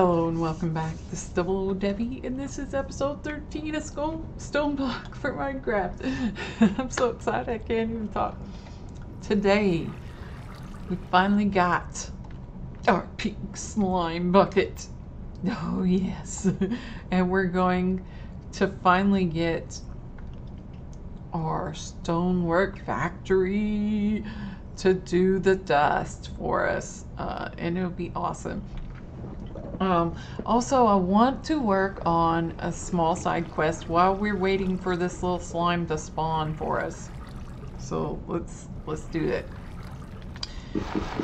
Hello and welcome back. This is Double Debbie, and this is episode 13 of Skull Stone Block for Minecraft. I'm so excited I can't even talk. Today, we finally got our pink slime bucket. Oh, yes. and we're going to finally get our stonework factory to do the dust for us. Uh, and it'll be awesome. Um, also, I want to work on a small side quest while we're waiting for this little slime to spawn for us. So let's let's do it.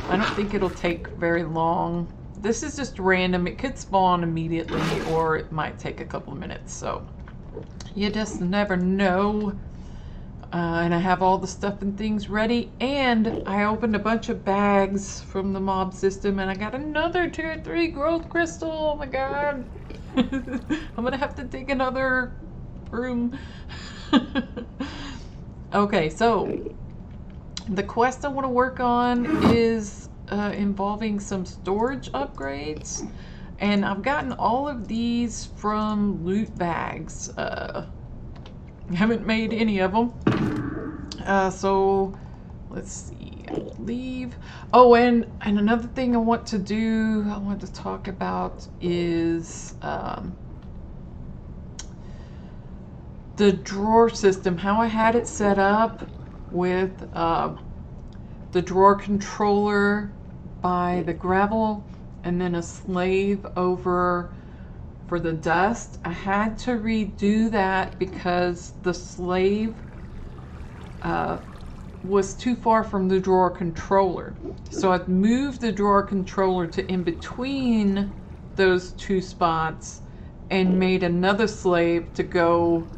I don't think it'll take very long. This is just random. It could spawn immediately or it might take a couple of minutes. So you just never know. Uh, and I have all the stuff and things ready. And I opened a bunch of bags from the mob system and I got another tier 3 growth crystal. Oh my god. I'm gonna have to dig another room. okay, so the quest I want to work on is uh, involving some storage upgrades. And I've gotten all of these from loot bags. Uh, haven't made any of them. Uh, so let's see. leave. Oh, and and another thing I want to do, I want to talk about is um, the drawer system. How I had it set up with uh, the drawer controller by the gravel and then a slave over for the dust. I had to redo that because the slave uh, was too far from the drawer controller. So I moved the drawer controller to in between those two spots and made another slave to go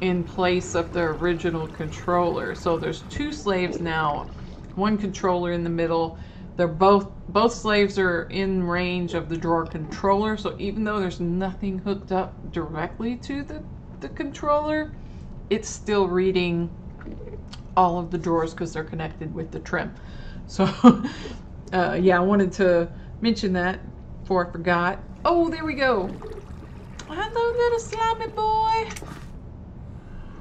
in place of the original controller. So there's two slaves now, one controller in the middle they're both both slaves are in range of the drawer controller, so even though there's nothing hooked up directly to the, the controller, it's still reading all of the drawers because they're connected with the trim. So uh, yeah, I wanted to mention that before I forgot. Oh, there we go. Hello, little slimy boy.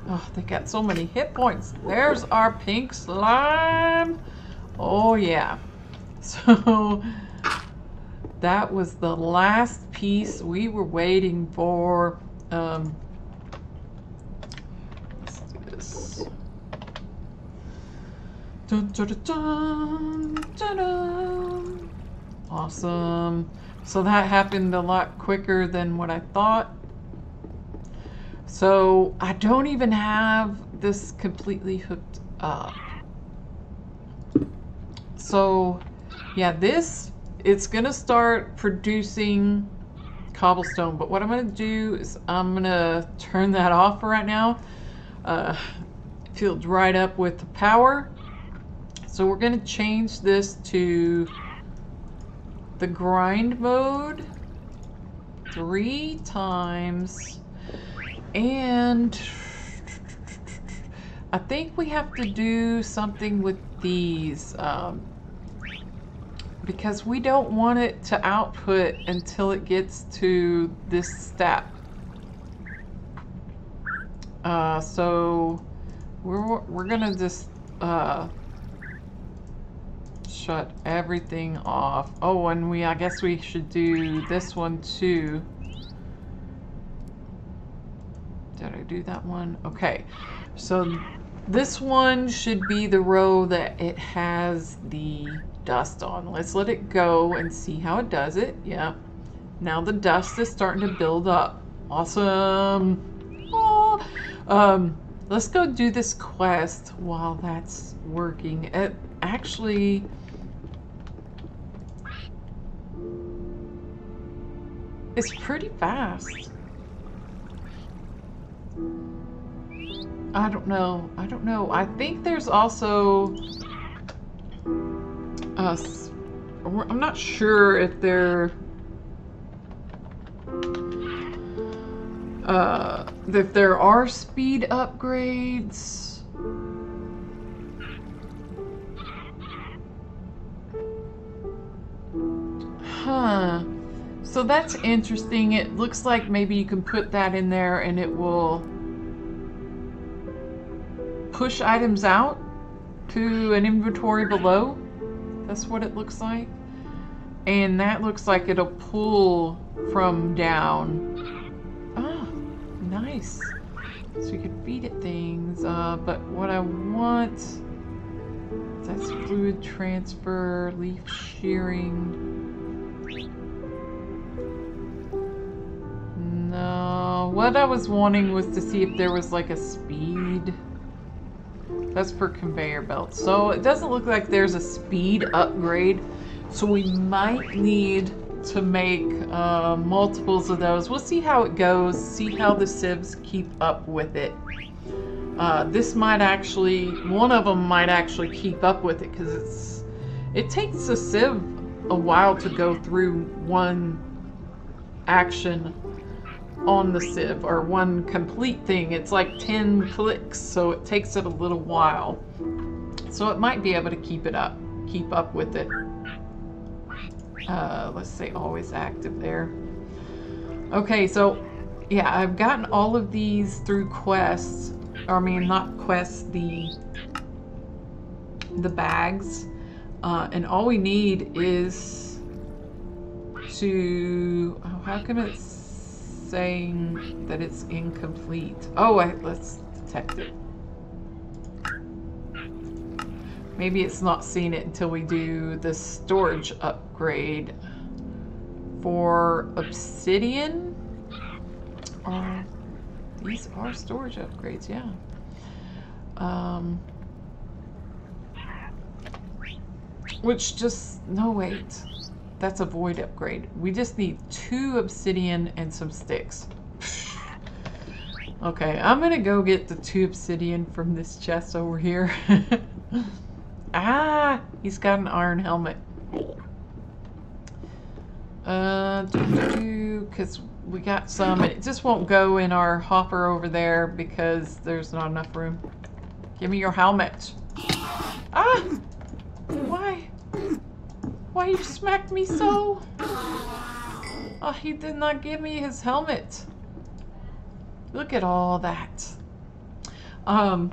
Oh, they got so many hit points. There's our pink slime. Oh, yeah. So that was the last piece we were waiting for. Um, let's do this. Dun, dun, dun, dun, Awesome. So that happened a lot quicker than what I thought. So I don't even have this completely hooked up. So yeah, this, it's going to start producing cobblestone. But what I'm going to do is I'm going to turn that off for right now. Uh, feel dried up with the power. So we're going to change this to the grind mode three times. And I think we have to do something with these. Um, because we don't want it to output until it gets to this step. Uh, so we're, we're gonna just uh, shut everything off. Oh, and we, I guess we should do this one too. Did I do that one? Okay, so this one should be the row that it has the dust on. Let's let it go and see how it does it. Yeah. Now the dust is starting to build up. Awesome. Oh. Um, let's go do this quest while that's working. It actually... It's pretty fast. I don't know. I don't know. I think there's also us. I'm not sure if they're uh, if there are speed upgrades. Huh. So that's interesting. It looks like maybe you can put that in there and it will push items out to an inventory below. That's what it looks like. And that looks like it'll pull from down. Ah, nice. So you can feed it things. Uh, but what I want, that's fluid transfer, leaf shearing. No, what I was wanting was to see if there was like a speed. That's for conveyor belts. So it doesn't look like there's a speed upgrade. So we might need to make uh, multiples of those. We'll see how it goes, see how the sieves keep up with it. Uh, this might actually, one of them might actually keep up with it because it's, it takes a sieve a while to go through one action on the sieve or one complete thing. It's like 10 clicks, so it takes it a little while. So it might be able to keep it up, keep up with it. Uh, let's say always active there. Okay, so yeah, I've gotten all of these through quests. Or, I mean, not quests, the the bags. Uh, and all we need is to... Oh, how come it's saying that it's incomplete? Oh, I, let's detect it. Maybe it's not seeing it until we do the storage upgrade for obsidian. Uh, these are storage upgrades, yeah. Um, which just, no wait, that's a void upgrade. We just need two obsidian and some sticks. Okay, I'm gonna go get the two obsidian from this chest over here. Ah, he's got an iron helmet. Uh, because we got some, and it just won't go in our hopper over there because there's not enough room. Give me your helmet. Ah! Why? Why you smacked me so? Oh, he did not give me his helmet. Look at all that. Um,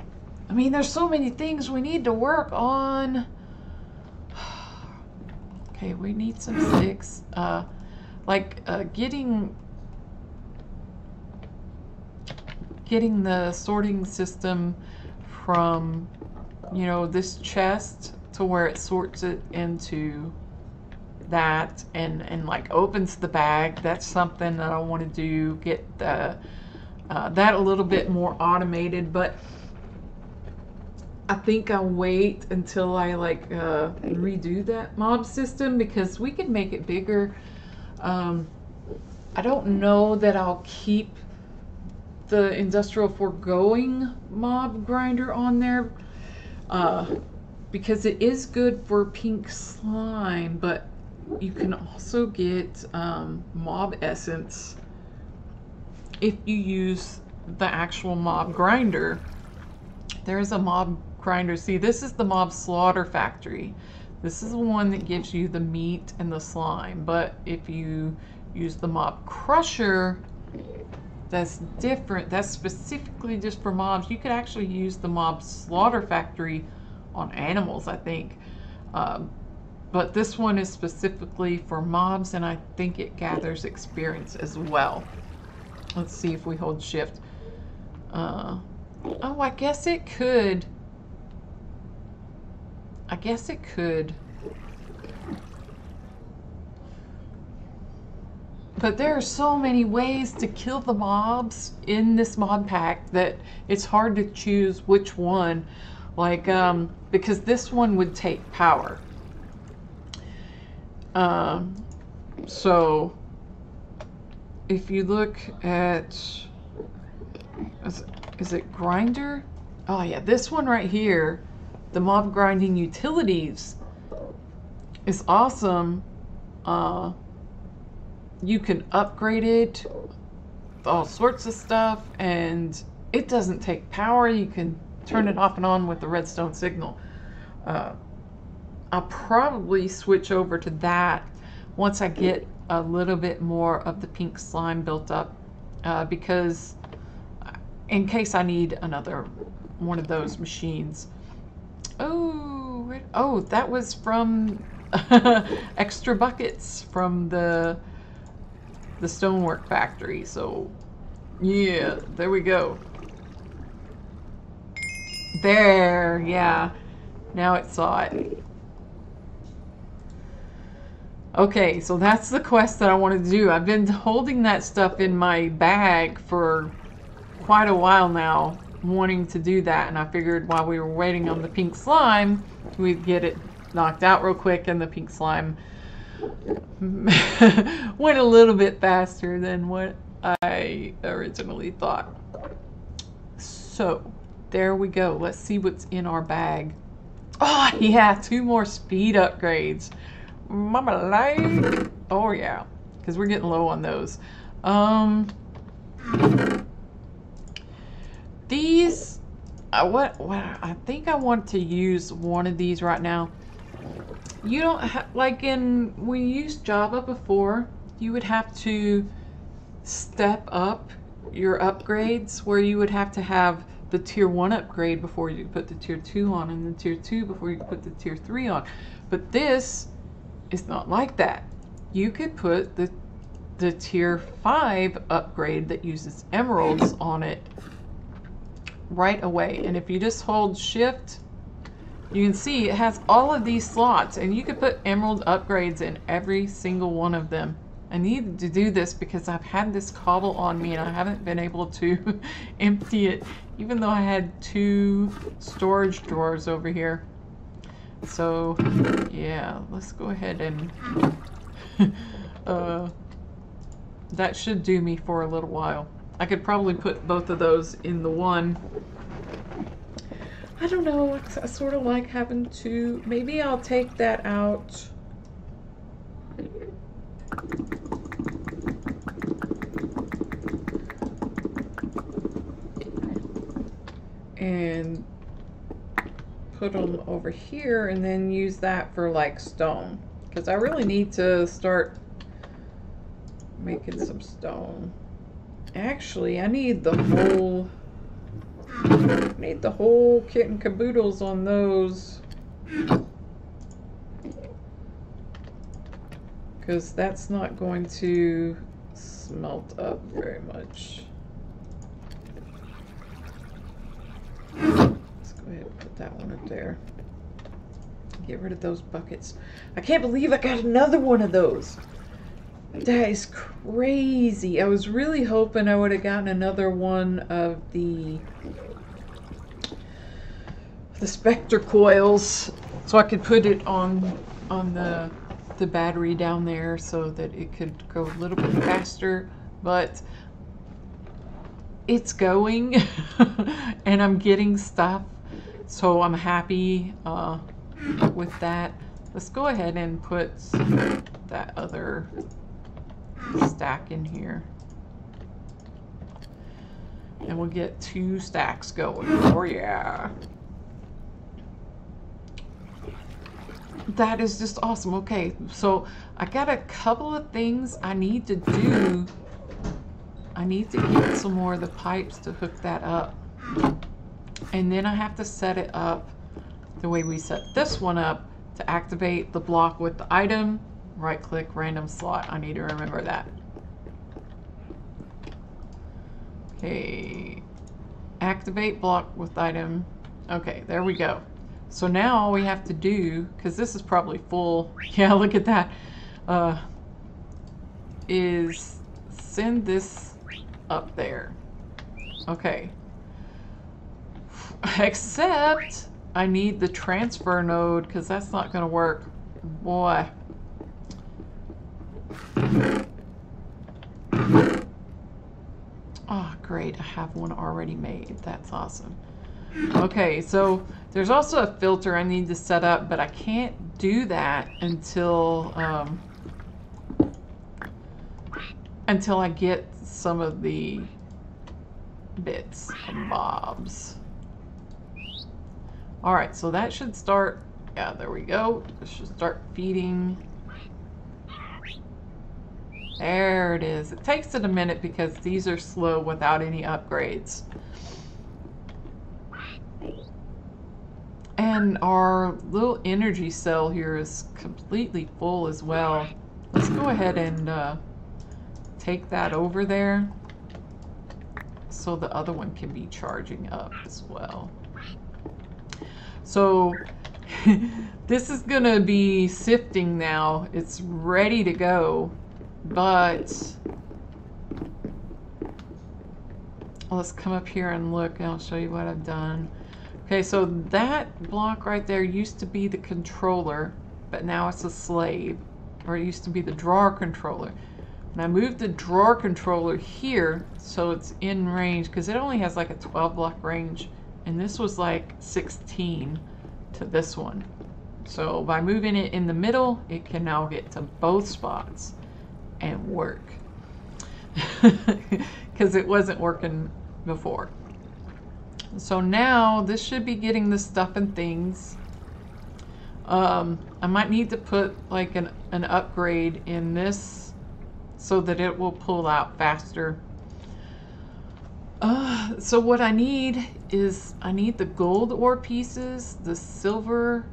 I mean, there's so many things we need to work on. okay, we need some sticks. Uh, like uh, getting getting the sorting system from, you know, this chest to where it sorts it into that and and like opens the bag. That's something that I want to do. Get the uh, that a little bit more automated, but I think I'll wait until I like uh, redo that mob system because we can make it bigger. Um, I don't know that I'll keep the industrial foregoing mob grinder on there uh, because it is good for pink slime, but you can also get um, mob essence if you use the actual mob grinder. There's a mob grinder. See, this is the mob slaughter factory. This is the one that gives you the meat and the slime. But if you use the mob crusher, that's different. That's specifically just for mobs. You could actually use the mob slaughter factory on animals, I think. Um, but this one is specifically for mobs, and I think it gathers experience as well. Let's see if we hold shift. Uh, oh, I guess it could I guess it could. But there are so many ways to kill the mobs in this mod pack that it's hard to choose which one. Like, um, because this one would take power. Um, so, if you look at, is, is it grinder? Oh yeah, this one right here the mob grinding utilities is awesome. Uh, you can upgrade it, all sorts of stuff, and it doesn't take power. You can turn it off and on with the redstone signal. Uh, I'll probably switch over to that once I get a little bit more of the pink slime built up uh, because in case I need another one of those machines. Oh, oh, that was from extra buckets from the the stonework factory. So, yeah, there we go. There, yeah. Now it saw it. Okay, so that's the quest that I wanted to do. I've been holding that stuff in my bag for quite a while now, wanting to do that, and I figured while we were waiting on the pink slime, we'd get it knocked out real quick, and the pink slime went a little bit faster than what I originally thought. So, there we go. Let's see what's in our bag. Oh, yeah, two more speed upgrades. Mama like. Oh, yeah, because we're getting low on those. Um, these, uh, what, what, I think I want to use one of these right now. You don't have, like in, when you used Java before, you would have to step up your upgrades where you would have to have the tier 1 upgrade before you put the tier 2 on and the tier 2 before you put the tier 3 on. But this is not like that. You could put the the tier 5 upgrade that uses emeralds on it right away. And if you just hold shift, you can see it has all of these slots and you could put emerald upgrades in every single one of them. I need to do this because I've had this cobble on me and I haven't been able to empty it even though I had two storage drawers over here. So yeah, let's go ahead and uh, that should do me for a little while. I could probably put both of those in the one. I don't know, I sort of like having to, maybe I'll take that out and put them over here and then use that for like stone. Because I really need to start making some stone. Actually I need the whole need the whole kit and caboodles on those. Because that's not going to smelt up very much Go ahead and put that one up there. Get rid of those buckets. I can't believe I got another one of those. That is crazy. I was really hoping I would have gotten another one of the the Spectre coils so I could put it on on the the battery down there so that it could go a little bit faster but it's going and I'm getting stuff so I'm happy uh, with that. Let's go ahead and put that other stack in here. And we'll get two stacks going. Oh yeah. That is just awesome. Okay, so I got a couple of things I need to do. I need to get some more of the pipes to hook that up. And then I have to set it up the way we set this one up to activate the block with the item. Right click random slot. I need to remember that. Okay. Activate block with item. Okay, there we go. So now all we have to do, because this is probably full, yeah, look at that, uh, is send this up there. Okay, Except I need the transfer node because that's not going to work. Boy. Oh, great. I have one already made. That's awesome. Okay, so there's also a filter I need to set up, but I can't do that until um, until I get some of the bits and bobs. All right, so that should start, yeah, there we go. This should start feeding There it is. It takes it a minute because these are slow without any upgrades. And our little energy cell here is completely full as well. Let's go ahead and uh, take that over there so the other one can be charging up as well. So this is going to be sifting now. It's ready to go, but let's come up here and look and I'll show you what I've done. Okay, so that block right there used to be the controller, but now it's a slave, or it used to be the drawer controller. And I moved the drawer controller here so it's in range because it only has like a 12 block range and this was like 16 to this one. So by moving it in the middle, it can now get to both spots and work because it wasn't working before. So now this should be getting the stuff and things. Um, I might need to put like an, an upgrade in this so that it will pull out faster. Uh, so what I need is I need the gold ore pieces, the silver,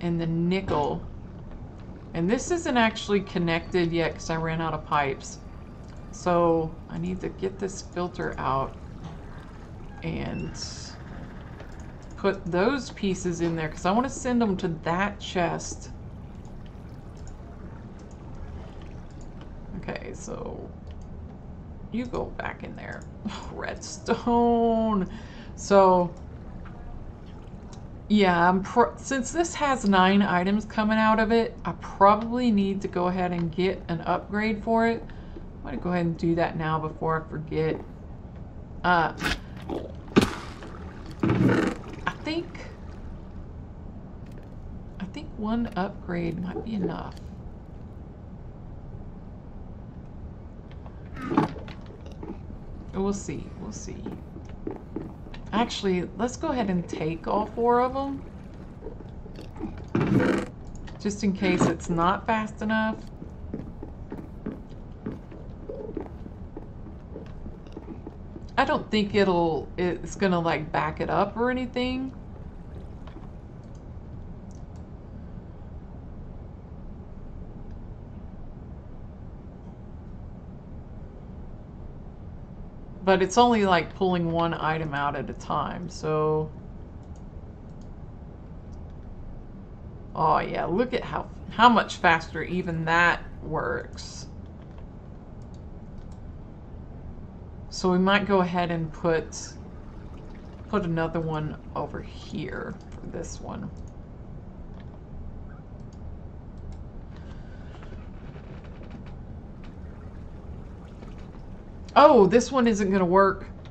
and the nickel. And this isn't actually connected yet because I ran out of pipes. So I need to get this filter out and put those pieces in there because I want to send them to that chest. Okay, so you go back in there. redstone. So yeah, since this has nine items coming out of it, I probably need to go ahead and get an upgrade for it. I'm gonna go ahead and do that now before I forget. Uh, I think, I think one upgrade might be enough. We'll see, we'll see. Actually, let's go ahead and take all four of them. Just in case it's not fast enough. I don't think it'll, it's gonna like back it up or anything. But it's only like pulling one item out at a time, so... Oh yeah, look at how, how much faster even that works. So we might go ahead and put, put another one over here for this one. Oh, this one isn't going to work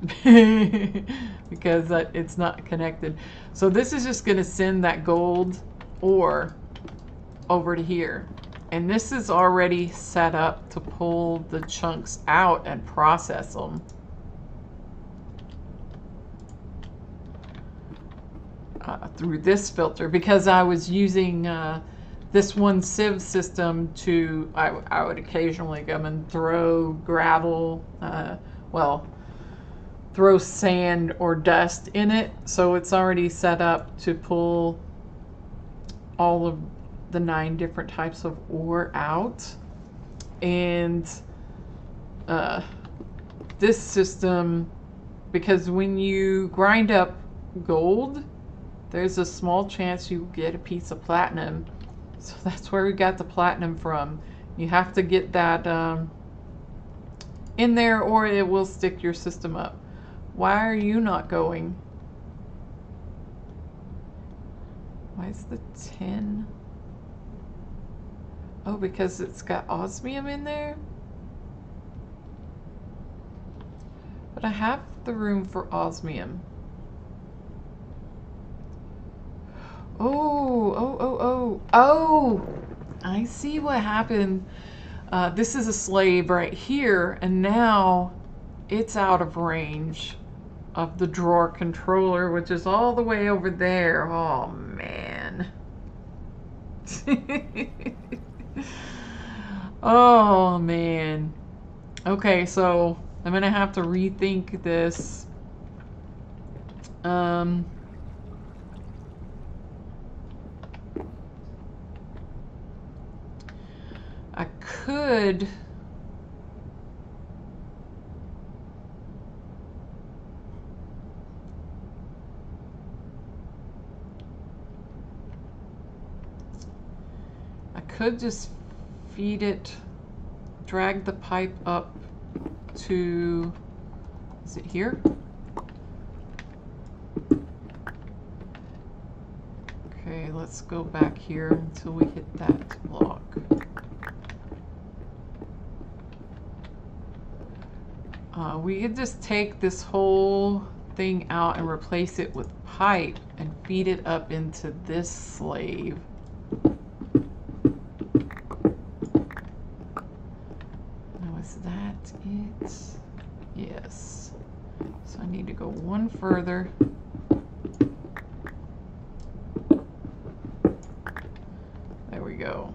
because it's not connected. So this is just going to send that gold ore over to here. And this is already set up to pull the chunks out and process them. Uh, through this filter because I was using uh, this one sieve system to, I, I would occasionally come and throw gravel, uh, well, throw sand or dust in it. So it's already set up to pull all of the nine different types of ore out. And uh, this system, because when you grind up gold, there's a small chance you get a piece of platinum so that's where we got the platinum from. You have to get that um, in there or it will stick your system up. Why are you not going? Why is the 10? Oh, because it's got osmium in there? But I have the room for osmium. Oh, oh, oh, oh, oh, I see what happened. Uh, this is a slave right here, and now it's out of range of the drawer controller, which is all the way over there. Oh, man. Oh man. Okay, so I'm gonna have to rethink this. Um. I could. I could just feed it, drag the pipe up to, is it here? Okay, let's go back here until we hit that block. Uh, we could just take this whole thing out and replace it with pipe and feed it up into this slave. Now is that it? Yes. So I need to go one further. There we go.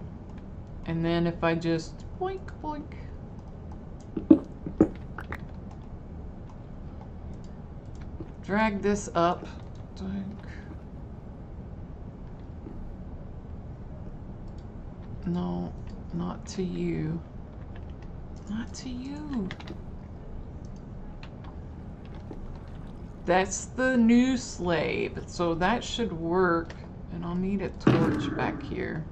And then if I just boink boink drag this up. No, not to you. Not to you. That's the new slave, so that should work. And I'll need a torch back here.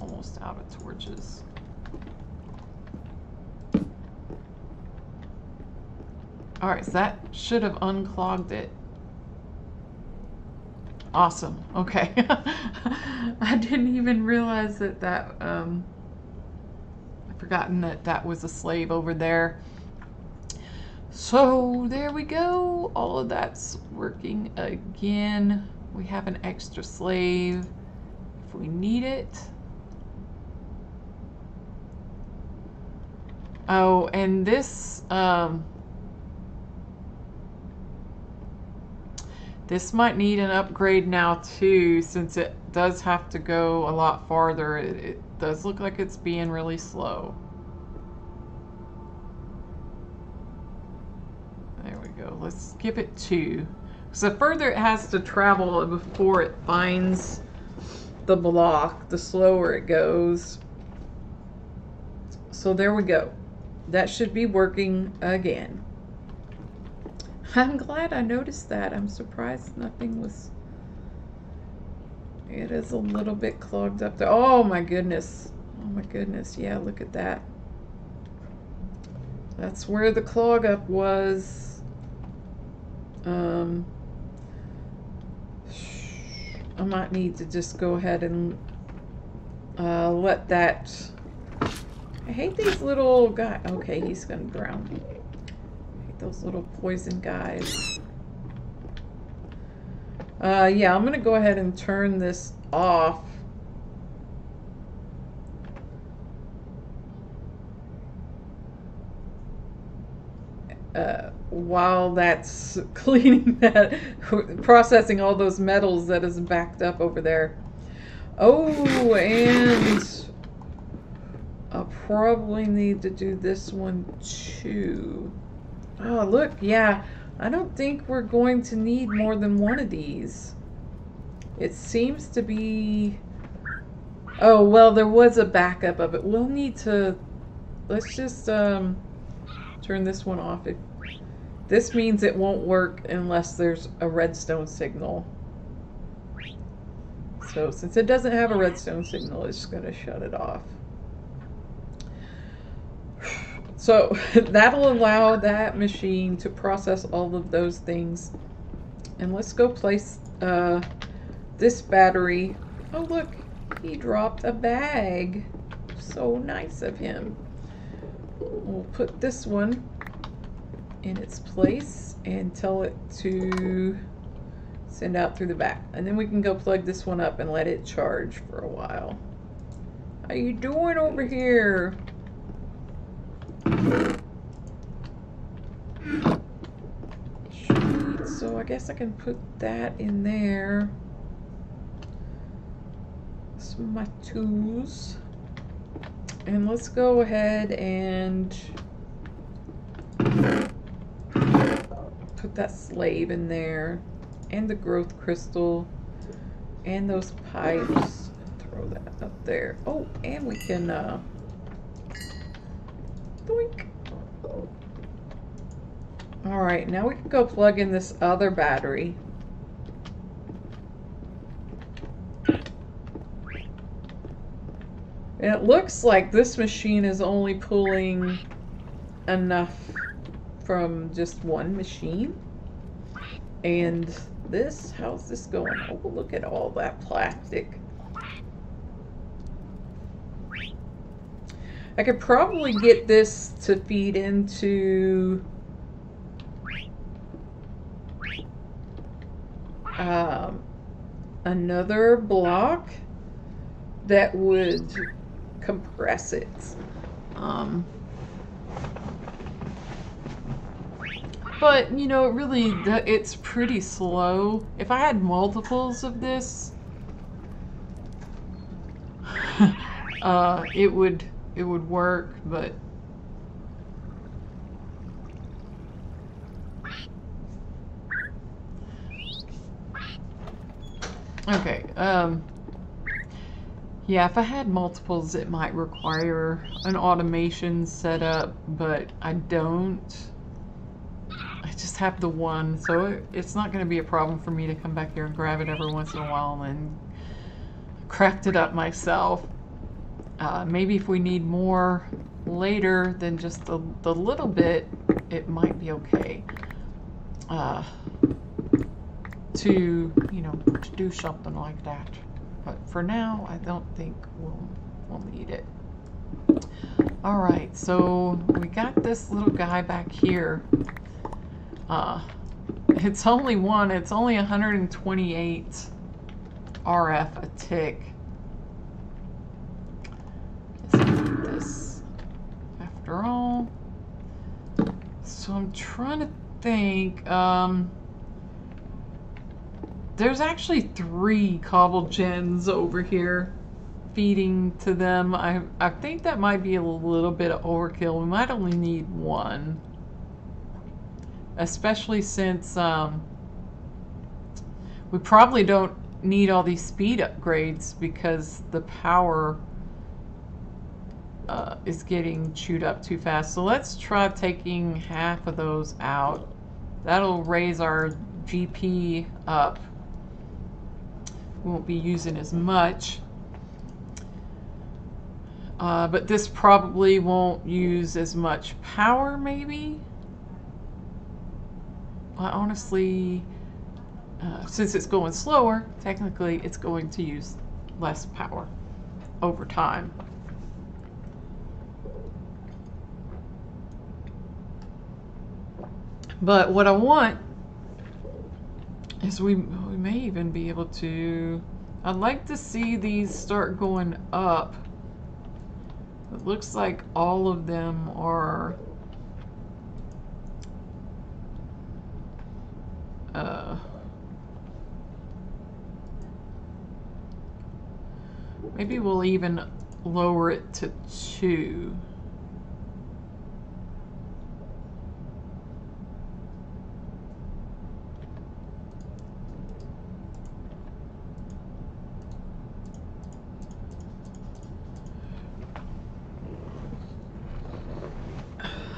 almost out of torches. Alright, so that should have unclogged it. Awesome. Okay. I didn't even realize that that, um, I've forgotten that that was a slave over there. So there we go. All of that's working again. We have an extra slave if we need it. Oh, and this, um, This might need an upgrade now too, since it does have to go a lot farther. It, it does look like it's being really slow. There we go. Let's give it two. So the further it has to travel before it finds the block, the slower it goes. So there we go. That should be working again. I'm glad I noticed that. I'm surprised nothing was... It is a little bit clogged up there. Oh my goodness. Oh my goodness. Yeah, look at that. That's where the clog up was. Um, I might need to just go ahead and uh, let that... I hate these little guys. Okay, he's going to drown those little poison guys. Uh, yeah, I'm going to go ahead and turn this off. Uh, while that's cleaning that, processing all those metals that is backed up over there. Oh, and I'll probably need to do this one too. Oh, look, yeah. I don't think we're going to need more than one of these. It seems to be... Oh, well, there was a backup of it. We'll need to... Let's just um, turn this one off. If This means it won't work unless there's a redstone signal. So since it doesn't have a redstone signal, it's going to shut it off. So that'll allow that machine to process all of those things. And let's go place uh, this battery. Oh, look, he dropped a bag. So nice of him. We'll put this one in its place and tell it to send out through the back. And then we can go plug this one up and let it charge for a while. How you doing over here? So I guess I can put that in there. Some my tools. And let's go ahead and put that slave in there and the growth crystal and those pipes. Throw that up there. Oh, and we can uh, doink. All right, now we can go plug in this other battery. It looks like this machine is only pulling enough from just one machine. And this, how's this going? Oh, look at all that plastic. I could probably get this to feed into um, another block that would compress it. Um, but, you know, really, it's pretty slow. If I had multiples of this, uh, it would it would work, but Okay, um, yeah, if I had multiples, it might require an automation setup, but I don't. I just have the one, so it, it's not going to be a problem for me to come back here and grab it every once in a while and craft it up myself. Uh, maybe if we need more later than just the, the little bit, it might be okay. Uh, to, you know, to do something like that. But for now, I don't think we'll, we'll need it. All right, so we got this little guy back here. Uh, it's only one, it's only 128 RF a tick. this after all. So I'm trying to think, um, there's actually three cobble gens over here feeding to them. I, I think that might be a little bit of overkill. We might only need one. Especially since um, we probably don't need all these speed upgrades because the power uh, is getting chewed up too fast. So let's try taking half of those out. That'll raise our GP up won't be using as much. Uh, but this probably won't use as much power, maybe? I honestly, uh, since it's going slower, technically it's going to use less power over time. But what I want is we, we may even be able to... I'd like to see these start going up. It looks like all of them are... Uh, maybe we'll even lower it to two.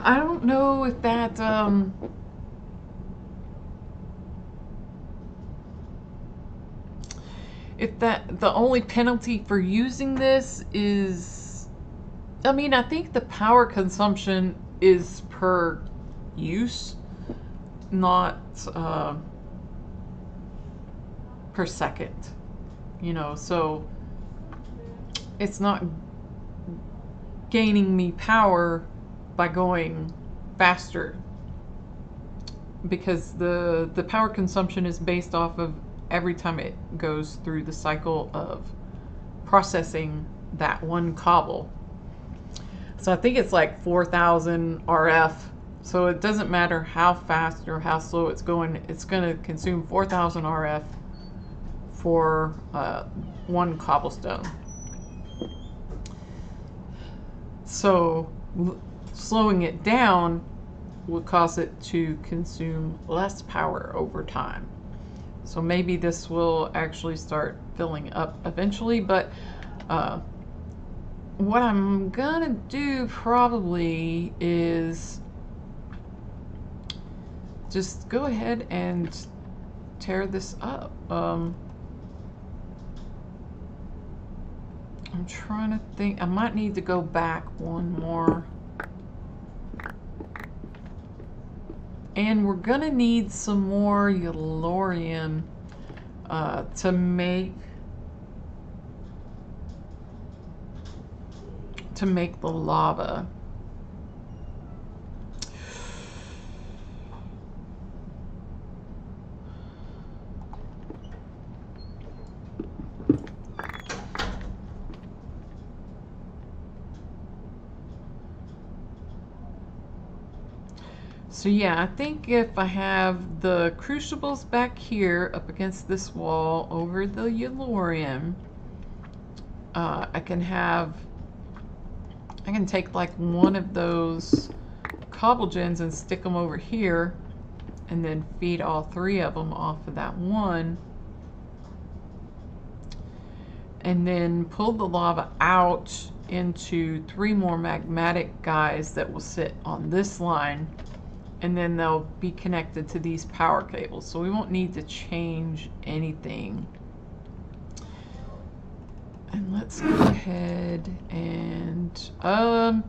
I don't know if that, um, if that, the only penalty for using this is, I mean, I think the power consumption is per use, not, uh, per second, you know, so it's not gaining me power by going faster because the the power consumption is based off of every time it goes through the cycle of processing that one cobble. So I think it's like 4,000 RF. So it doesn't matter how fast or how slow it's going, it's going to consume 4,000 RF for uh, one cobblestone. so slowing it down will cause it to consume less power over time. So maybe this will actually start filling up eventually, but uh, what I'm gonna do probably is just go ahead and tear this up. Um, I'm trying to think, I might need to go back one more. And we're gonna need some more Yellorium uh, to make to make the lava. So yeah, I think if I have the crucibles back here up against this wall over the Yellorium, uh, I can have, I can take like one of those cobble gens and stick them over here and then feed all three of them off of that one. And then pull the lava out into three more magmatic guys that will sit on this line and then they'll be connected to these power cables. So we won't need to change anything. And let's go ahead and, um,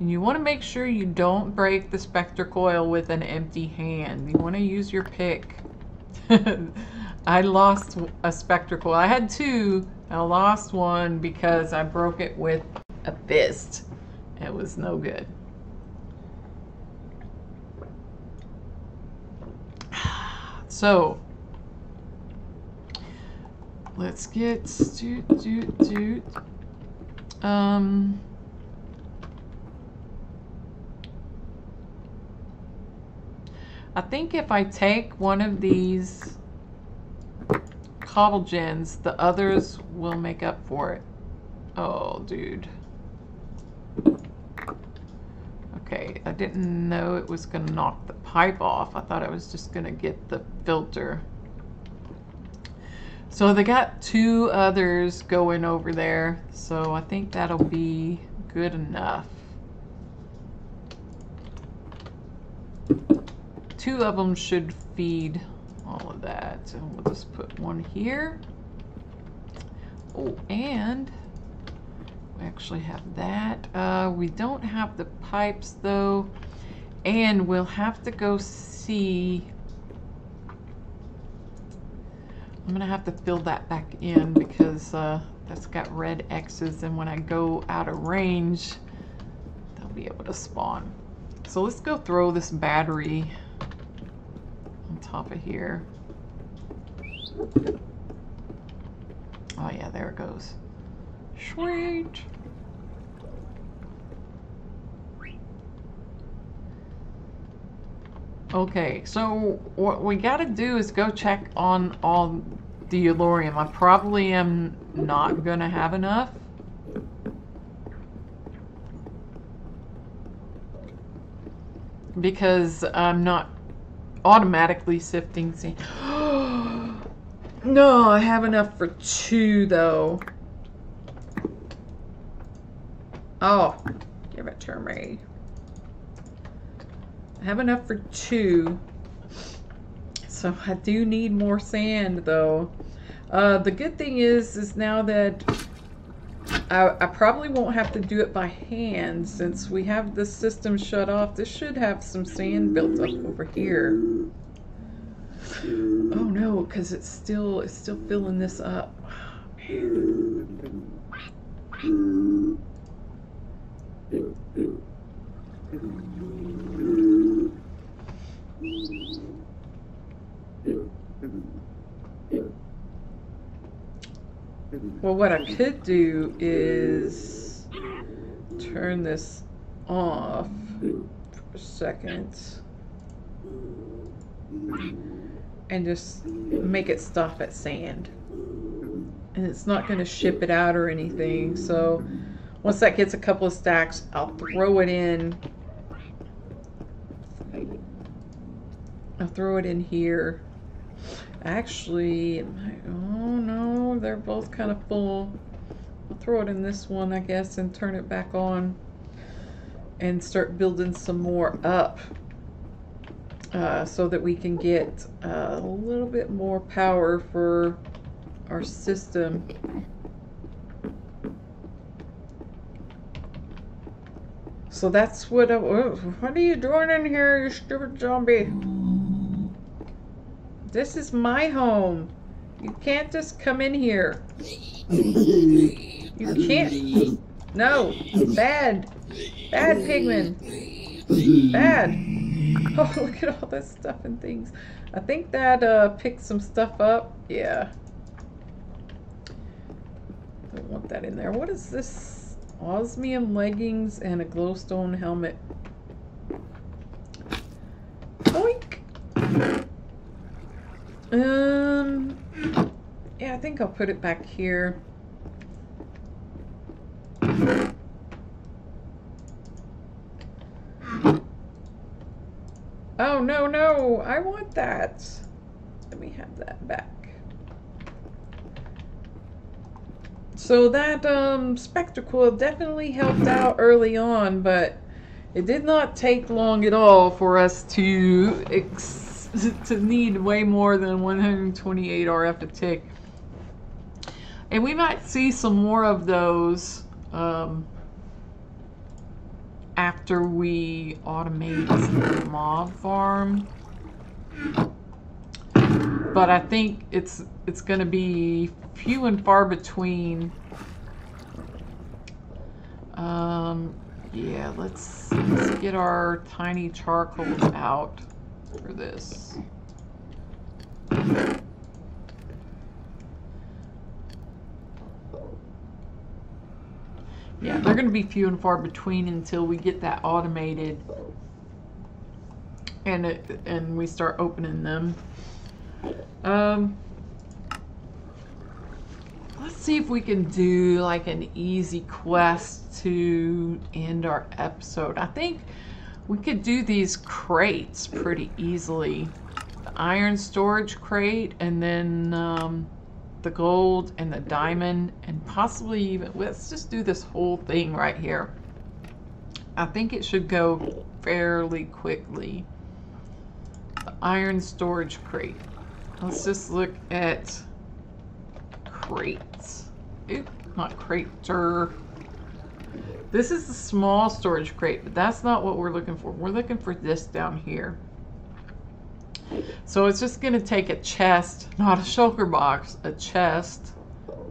you want to make sure you don't break the Spectre coil with an empty hand. You want to use your pick. I lost a Spectre coil. I had two. I lost one because I broke it with a fist. It was no good. So let's get do do do um I think if I take one of these cobble gens, the others will make up for it. Oh, dude. Okay, I didn't know it was going to knock the pipe off. I thought I was just going to get the filter. So they got two others going over there, so I think that'll be good enough. Two of them should feed all of that. So we'll just put one here. Oh, and we actually have that. Uh, we don't have the pipes though. And we'll have to go see. I'm gonna have to fill that back in because uh, that's got red X's and when I go out of range, they'll be able to spawn. So let's go throw this battery on top of here. Oh yeah, there it goes. Sweet. Okay, so what we gotta do is go check on all the Yellorium. I probably am not gonna have enough. Because I'm not automatically sifting no, I have enough for two though. Oh, give it to me. I have enough for two. So I do need more sand though. Uh, the good thing is, is now that I, I, probably won't have to do it by hand since we have the system shut off. This should have some sand built up over here. Oh no, because it's still it's still filling this up. Oh, well, what I could do is turn this off for a second and just make it stop at sand. And it's not going to ship it out or anything, so once that gets a couple of stacks, I'll throw it in. I'll throw it in here. Actually, oh no, they're both kind of full. I'll throw it in this one, I guess, and turn it back on and start building some more up uh, so that we can get uh, a little bit more power for our system. So that's what I, what are you doing in here, you stupid zombie? This is my home. You can't just come in here. You can't. No. Bad. Bad pigman. Bad. Oh, look at all this stuff and things. I think that uh, picked some stuff up. Yeah. Don't want that in there. What is this? Osmium leggings and a glowstone helmet. Oink! Um, yeah, I think I'll put it back here. Oh, no, no, I want that. Let me have that back. So that um, Spectre coil definitely helped out early on, but it did not take long at all for us to ex- to need way more than 128 RF to tick. And we might see some more of those um, after we automate the mob farm. But I think it's it's going to be few and far between. Um, yeah, let's, let's get our tiny charcoals out for this. Yeah, they're going to be few and far between until we get that automated and it, and we start opening them. Um, let's see if we can do like an easy quest to end our episode. I think we could do these crates pretty easily. The iron storage crate and then um, the gold and the diamond and possibly even, let's just do this whole thing right here. I think it should go fairly quickly. The iron storage crate. Let's just look at crates. Oop, not crater. This is the small storage crate, but that's not what we're looking for. We're looking for this down here. So it's just going to take a chest, not a shulker box, a chest.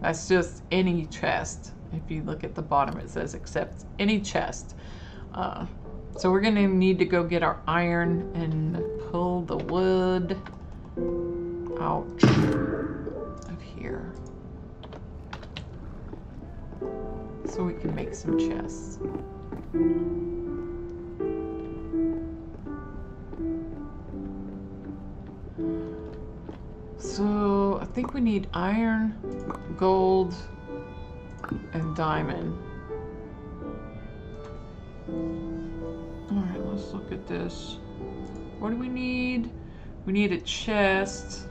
That's just any chest. If you look at the bottom, it says accept any chest. Uh, so we're going to need to go get our iron and pull the wood out of here. So we can make some chests. So I think we need iron, gold, and diamond. Alright, let's look at this. What do we need? We need a chest.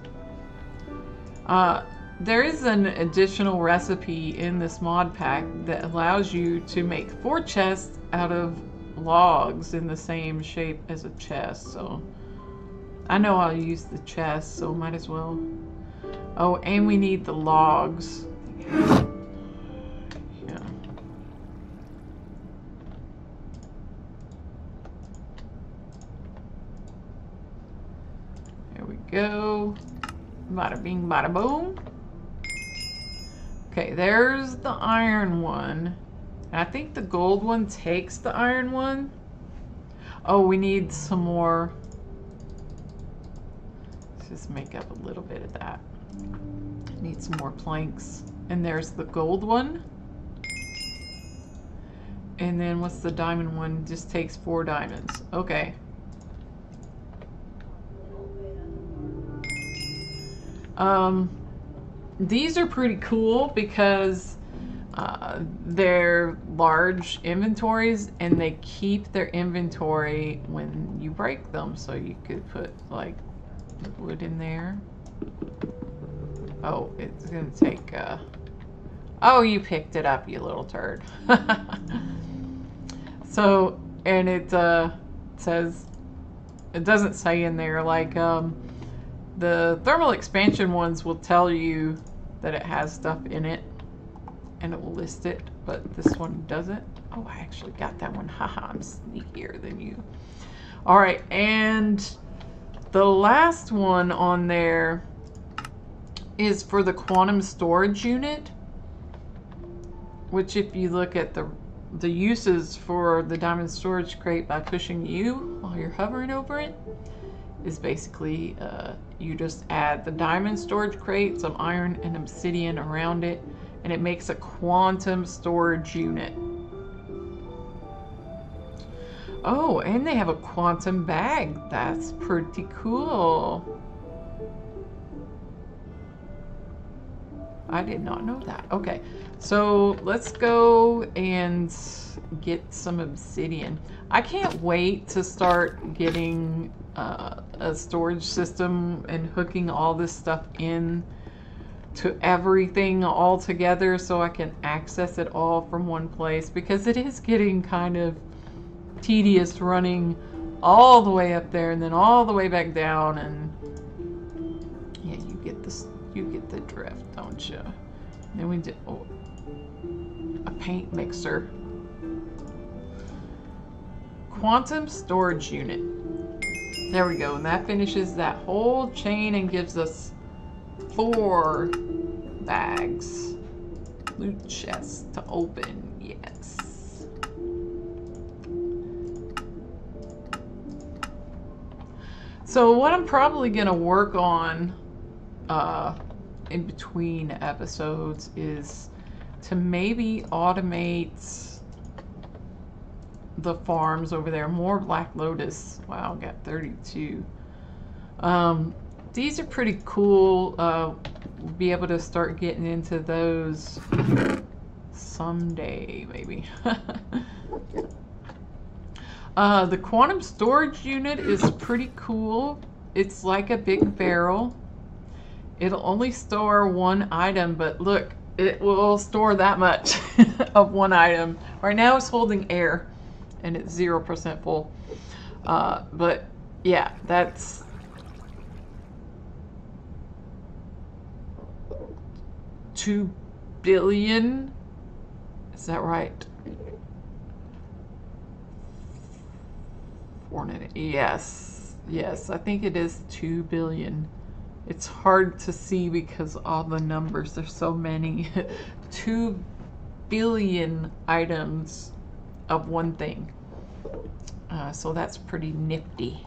Uh, there is an additional recipe in this mod pack that allows you to make four chests out of logs in the same shape as a chest, so I know I'll use the chest, so might as well. Oh, and we need the logs. Yeah. There we go. Bada bing, bada boom. Okay, there's the iron one. I think the gold one takes the iron one. Oh, we need some more Let's just make up a little bit of that. Need some more planks. And there's the gold one. And then what's the diamond one? Just takes four diamonds. Okay. Um, these are pretty cool because uh, their large inventories and they keep their inventory when you break them. So you could put like wood in there. Oh, it's gonna take, uh... Oh, you picked it up, you little turd. so, and it, uh, says, it doesn't say in there, like, um, the thermal expansion ones will tell you that it has stuff in it and it will list it, but this one doesn't. Oh, I actually got that one. Haha, I'm sneakier than you. All right, and the last one on there is for the quantum storage unit, which if you look at the the uses for the diamond storage crate by pushing U while you're hovering over it is basically uh, you just add the diamond storage crate, some iron and obsidian around it, and it makes a quantum storage unit. Oh, and they have a quantum bag. That's pretty cool. I did not know that. Okay, so let's go and get some obsidian. I can't wait to start getting uh, a storage system and hooking all this stuff in to everything all together so I can access it all from one place because it is getting kind of tedious running all the way up there and then all the way back down and yeah you get this you get the drift don't you? Then we did oh, a paint mixer. Quantum storage unit there we go and that finishes that whole chain and gives us four bags. Loot chest to open, yes. So what I'm probably gonna work on uh, in between episodes is to maybe automate the farms over there. More Black Lotus. Wow, got 32. Um, these are pretty cool. Uh, we'll be able to start getting into those someday, maybe. uh, the quantum storage unit is pretty cool. It's like a big barrel. It'll only store one item, but look, it will store that much of one item. Right now it's holding air and it's 0% full. Uh, but yeah, that's two billion. Is that right? Yes, yes, I think it is two billion. It's hard to see because all the numbers, there's so many. two billion items of one thing. Uh, so that's pretty nifty.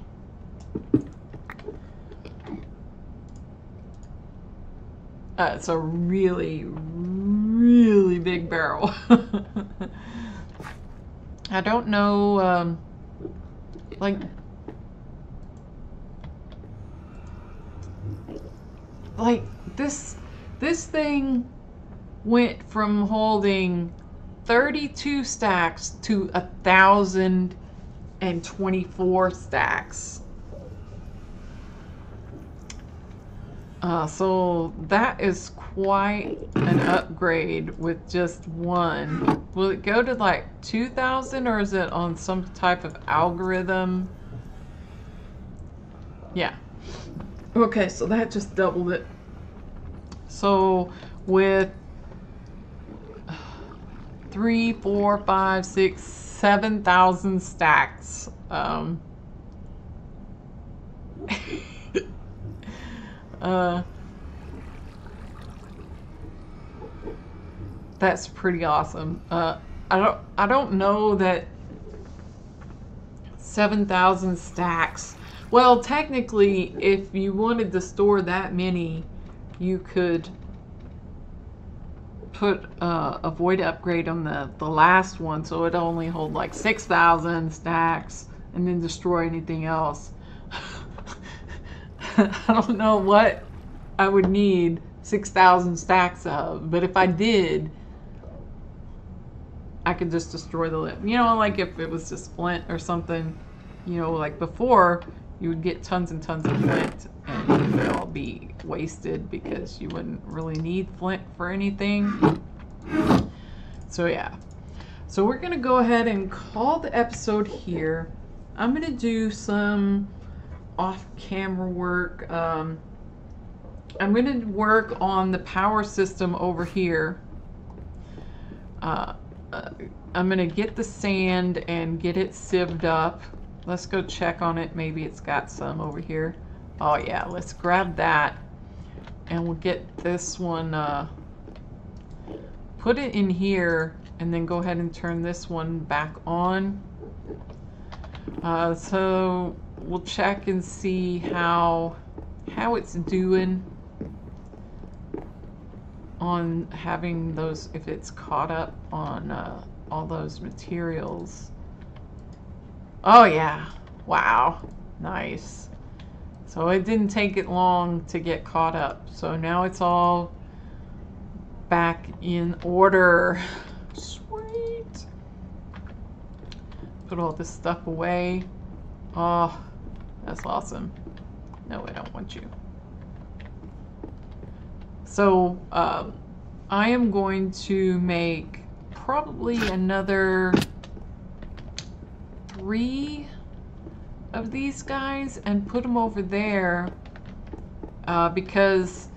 Uh, it's a really, really big barrel. I don't know, um, like, like this, this thing went from holding 32 stacks to a thousand and 24 stacks. Uh, so that is quite an upgrade with just one. Will it go to like 2,000 or is it on some type of algorithm? Yeah. Okay, so that just doubled it. So with three, four, five, six, seven thousand stacks. Um, Uh, that's pretty awesome. Uh, I don't I don't know that 7,000 stacks. Well, technically, if you wanted to store that many, you could put uh, a void upgrade on the, the last one so it only hold like 6,000 stacks and then destroy anything else. I don't know what I would need 6,000 stacks of, but if I did, I could just destroy the lip. You know, like if it was just flint or something, you know, like before, you would get tons and tons of flint and it would all be wasted because you wouldn't really need flint for anything. So yeah. So we're going to go ahead and call the episode here. I'm going to do some off-camera work. Um, I'm going to work on the power system over here. Uh, uh, I'm going to get the sand and get it sieved up. Let's go check on it. Maybe it's got some over here. Oh yeah, let's grab that. And we'll get this one, uh, put it in here and then go ahead and turn this one back on. Uh, so we'll check and see how how it's doing on having those if it's caught up on uh, all those materials. Oh yeah, wow, nice. So it didn't take it long to get caught up. So now it's all back in order. Sweet. Put all this stuff away. Oh, that's awesome. No, I don't want you. So, um, I am going to make probably another three of these guys and put them over there uh, because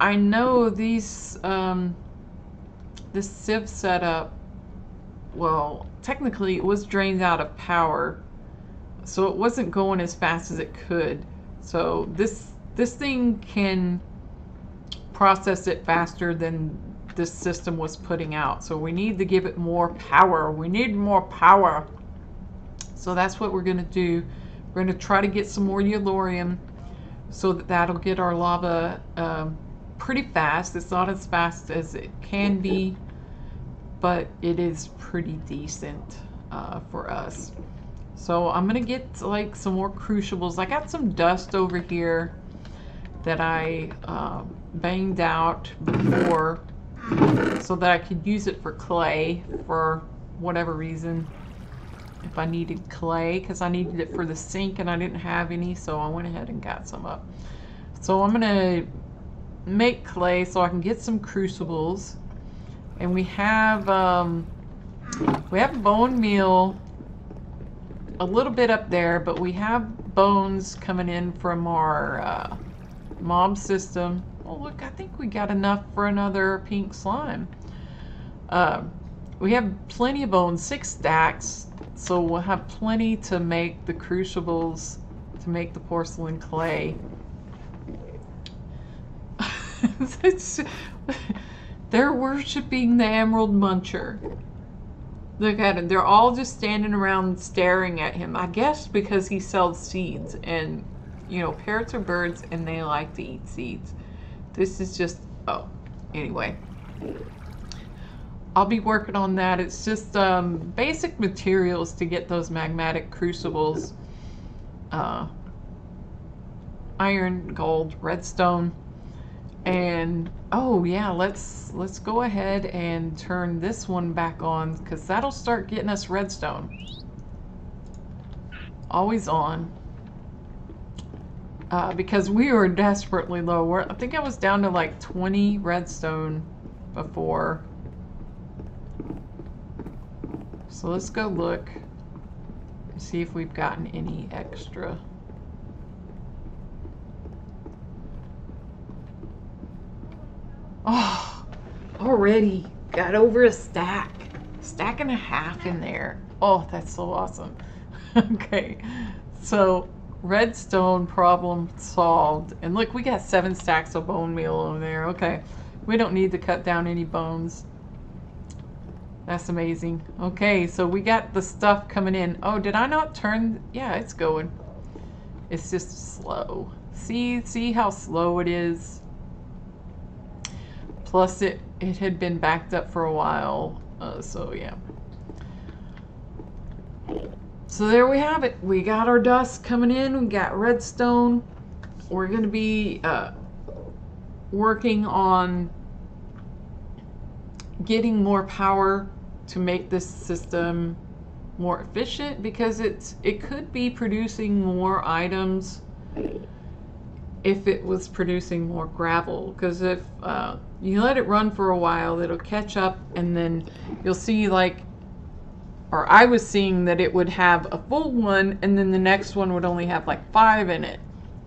I know these um, this sieve setup well technically it was drained out of power so it wasn't going as fast as it could. So this this thing can process it faster than this system was putting out. So we need to give it more power. We need more power so that's what we're going to do. We're going to try to get some more Yellorium so that that'll get our lava um, pretty fast. It's not as fast as it can be, but it is pretty decent uh, for us. So I'm going to get like some more crucibles. I got some dust over here that I uh, banged out before so that I could use it for clay for whatever reason if I needed clay because I needed it for the sink and I didn't have any so I went ahead and got some up. So I'm gonna make clay so I can get some crucibles and we have um, we have bone meal a little bit up there but we have bones coming in from our uh, mob system. Oh look I think we got enough for another pink slime. Uh, we have plenty of bones, six stacks so we'll have plenty to make the crucibles, to make the porcelain clay. they're worshipping the Emerald Muncher. Look at him. They're all just standing around staring at him. I guess because he sells seeds. And, you know, parrots are birds and they like to eat seeds. This is just, oh, anyway. I'll be working on that. It's just um, basic materials to get those magmatic crucibles. Uh, iron, gold, redstone. And oh yeah, let's let's go ahead and turn this one back on because that'll start getting us redstone. Always on. Uh, because we were desperately low. I think I was down to like 20 redstone before so let's go look and see if we've gotten any extra. Oh, already got over a stack. Stack and a half in there. Oh, that's so awesome. okay, so redstone problem solved. And look, we got seven stacks of bone meal over there. Okay, we don't need to cut down any bones. That's amazing. Okay, so we got the stuff coming in. Oh, did I not turn? Yeah, it's going. It's just slow. See, see how slow it is? Plus it, it had been backed up for a while. Uh, so yeah. So there we have it. We got our dust coming in. We got redstone. We're going to be uh, working on getting more power to make this system more efficient because it's it could be producing more items if it was producing more gravel. Because if uh, you let it run for a while it'll catch up and then you'll see like or I was seeing that it would have a full one and then the next one would only have like five in it.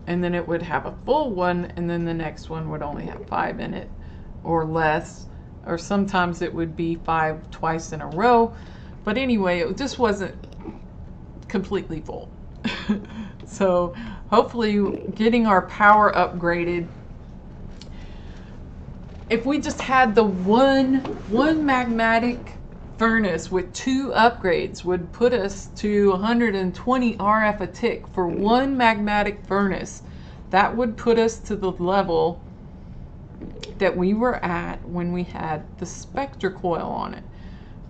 And then it would have a full one and then the next one would only have five in it or less or sometimes it would be five twice in a row. But anyway it just wasn't completely full. So hopefully getting our power upgraded. If we just had the one one magmatic furnace with two upgrades would put us to 120 RF a tick for one magmatic furnace. That would put us to the level that we were at when we had the Spectre coil on it.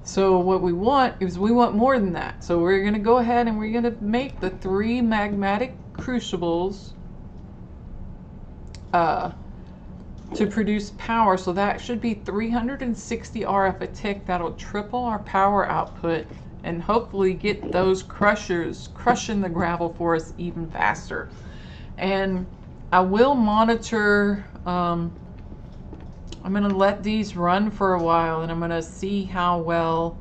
So what we want is we want more than that. So we're going to go ahead and we're going to make the three magmatic crucibles uh, to produce power. So that should be 360 RF a tick. That'll triple our power output and hopefully get those crushers crushing the gravel for us even faster. And I will monitor, um, I'm going to let these run for a while and I'm going to see how well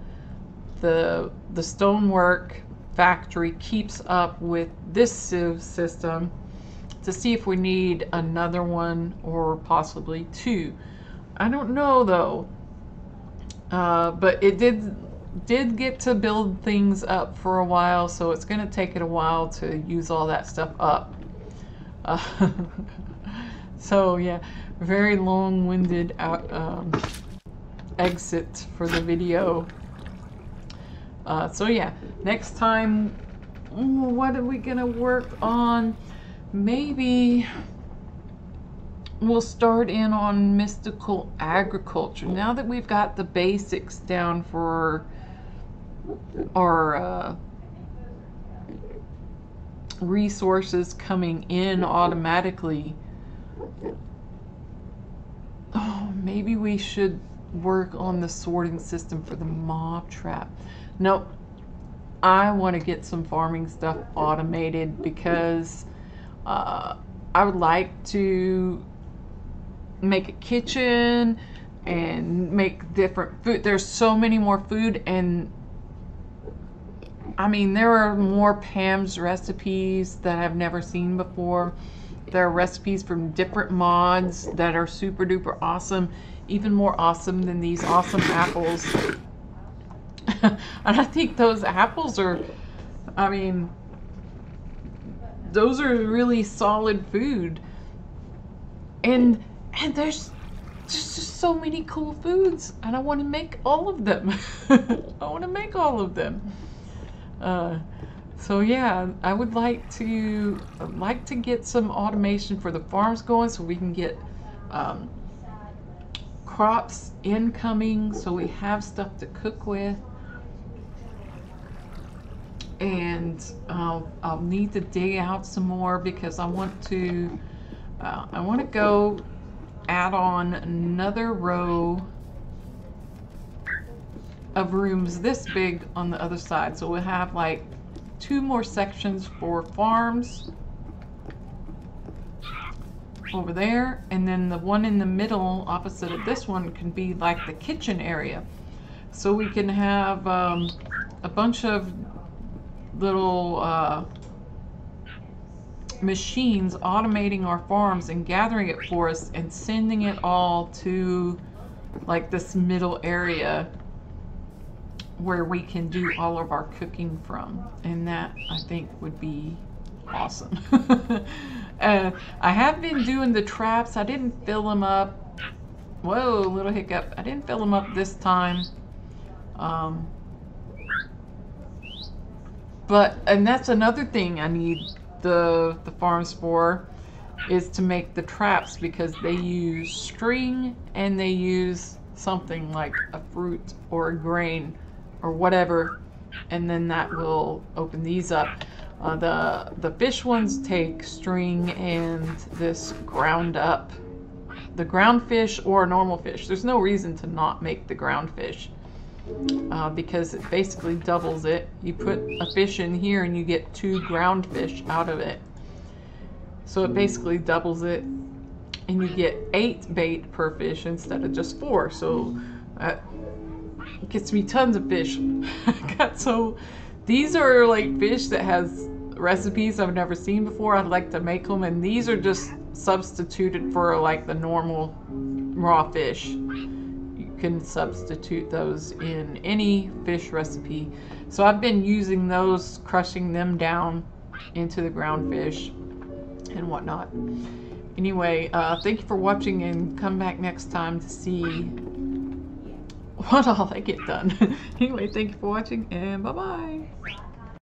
the, the stonework factory keeps up with this sieve system to see if we need another one or possibly two. I don't know though, uh, but it did did get to build things up for a while, so it's going to take it a while to use all that stuff up. Uh, so yeah, very long-winded um, exit for the video. Uh, so yeah, next time, what are we to work on? maybe we'll start in on mystical agriculture. Now that we've got the basics down for our uh, resources coming in automatically, oh, maybe we should work on the sorting system for the mob trap. Nope. I want to get some farming stuff automated because uh, I would like to make a kitchen and make different food. There's so many more food and I mean there are more Pam's recipes that I've never seen before. There are recipes from different mods that are super duper awesome, even more awesome than these awesome apples. and I think those apples are I mean those are really solid food. And and there's just, just so many cool foods, and I want to make all of them. I want to make all of them. Uh, so yeah, I would like to like to get some automation for the farms going, so we can get um, crops incoming, so we have stuff to cook with. And I'll, I'll need to dig out some more because I want to uh, I want to go add on another row of rooms this big on the other side. So we'll have like two more sections for farms. Over there and then the one in the middle opposite of this one can be like the kitchen area. So we can have um, a bunch of little uh, machines automating our farms and gathering it for us and sending it all to like this middle area where we can do all of our cooking from and that I think would be awesome. Uh, I have been doing the traps. I didn't fill them up. Whoa little hiccup. I didn't fill them up this time. Um, but, and that's another thing I need the, the farms for, is to make the traps because they use string and they use something like a fruit or a grain or whatever and then that will open these up. Uh, the the fish ones take string and this ground up the ground fish or normal fish. There's no reason to not make the ground fish. uh, because it basically doubles it. You put a fish in here and you get two ground fish out of it. So it basically doubles it and you get eight bait per fish instead of just four. So that gets me tons of fish. So these are like fish that has recipes I've never seen before. I'd like to make them and these are just substituted for like the normal raw fish. You can substitute those in any fish recipe. So I've been using those, crushing them down into the ground fish and whatnot. Anyway, uh, thank you for watching and come back next time to see what all I get done. anyway, thank you for watching and bye-bye.